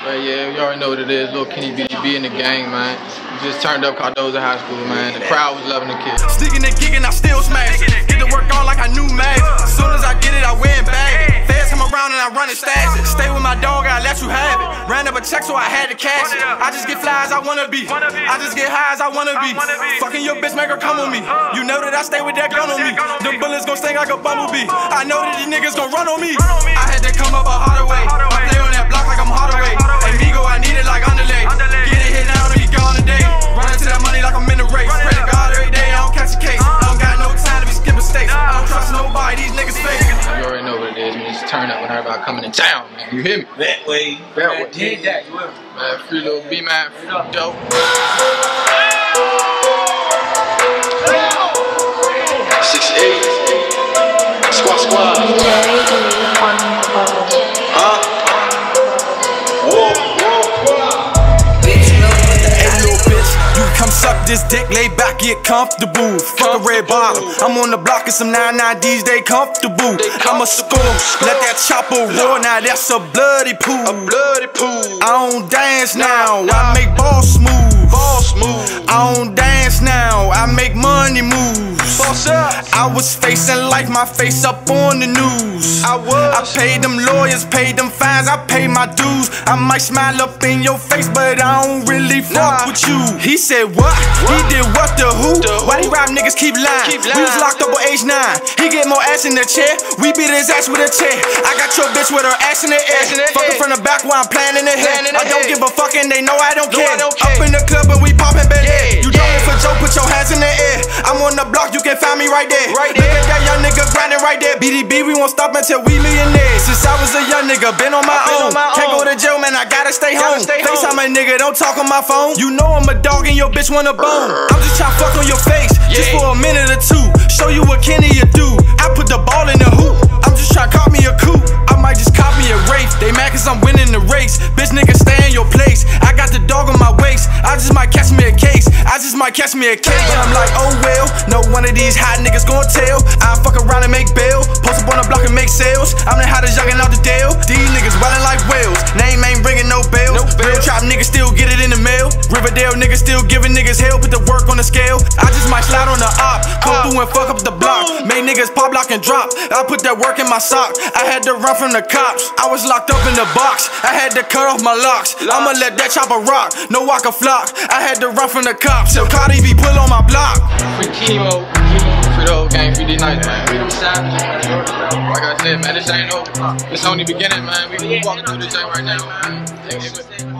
But yeah, you already know what it is. Little Kenny BDB in the gang, man. Just turned up Cardozo High School, man. The crowd was loving the kid. Sneaking and gigging, I still smash. Get the work on like I knew math. As soon as I get it, I win back. Feds come around and I run and stash it. Stay with my dog, I let you have it. Ran up a check, so I had to cash it. I just get fly as I wanna be. I just get high as I wanna be. Fucking your bitch, make her come with me. You know that I stay with that gun on me. Them bullets gon' sting like a bumblebee. I know that these niggas gon' run on me. I had to come up a harder way. Turn up when everybody coming in town, man. You hear me? That way. That way. Did that. Man, free little B man, free dope. This dick, lay back, get comfortable. Fuck a red bottom. I'm on the block and some 99Ds, they comfortable. I'm a score, let that chopper roar, now that's a bloody pool. A bloody pool. I don't dance now, I make balls smooth. Ball smooth. I don't dance now, I make money moves. Boss up. I was facing life, my face up on the news. I was. I paid them lawyers, paid them fines, I paid my dues. I might smile up in your face, but I don't really fuck Nah. with you. He said what? He did what the who? The who? Why they rap niggas keep lying? Keep We was locked up on age nine. He get more ass in the chair. We beat his ass with a chair. I got your bitch with her ass in the air. Ass in the Fucking from the back while I'm playing in the head. I don't head. give a fuck and they know I don't No, care. I don't Up in the club and we popping block, you can find me right there. Right Look there. at that young nigga grinding right there. BDB, we won't stop until we millionaires. Since I was a young nigga, been on my Been own. on my Can't own. go to jail, man, I gotta stay Gotta home. stay FaceTime home. a nigga, don't talk on my phone. You know I'm a dog and your bitch wanna bone. I'm just tryna fuck on your face, just for a minute or two. Show you what Kenny you do. I put the ball in the hoop. I'm just tryna cop me a coupe. I might just cop me a Wraith. They mad cause I'm winning the race. Bitch nigga, stay in your place. I got the dog on my waist. I just might catch me a case. I just might catch me a case. But I'm like, oh well. No one of these hot niggas gon' tell. I fuck around and make bail. Post up on the block and make sales. I'm the hottest youngin' out the deal. These niggas wildin' like whales. Name ain't ringing no bell. No bell. Real trap niggas still get it in the mail. Riverdale niggas still giving niggas hell. Put the work on the scale. I just might slide through and fuck up the block. Make niggas pop, lock, and drop. I put that work in my sock. I had to run from the cops. I was locked up in the box. I had to cut off my locks. I'ma let that chopper rock. No walk a flock. I had to run from the cops. So Cardi be pull on my block. Free Kemo, For the whole gang, free these nights, man. Like I said, man, this ain't over. It's only beginning, man. We we walking through this thing right now, man.